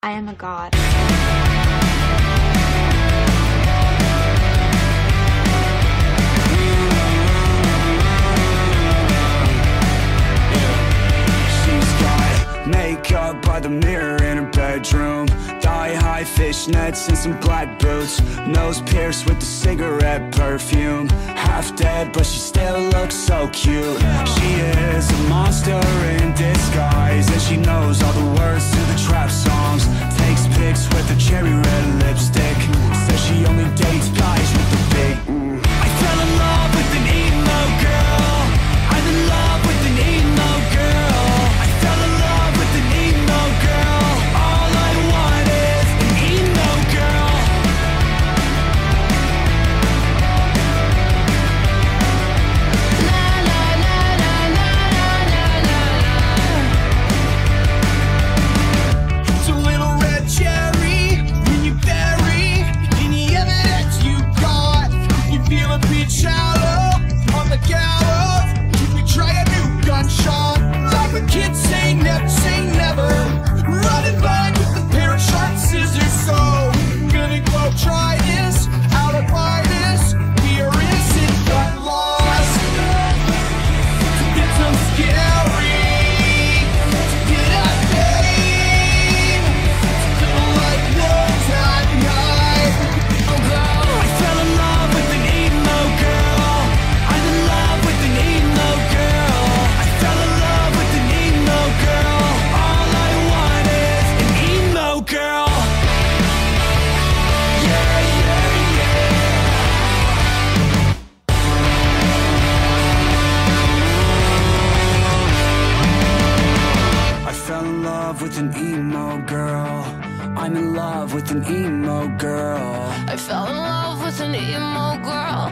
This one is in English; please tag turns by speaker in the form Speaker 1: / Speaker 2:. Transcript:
Speaker 1: I am a god.
Speaker 2: She's got Makeup by the mirror in her bedroom. Thigh-high fishnets and some black boots. Nose pierced with the cigarette perfume. Half dead but she still looks so cute. She is I'm in love with an emo girl. I fell in love with
Speaker 3: an emo girl.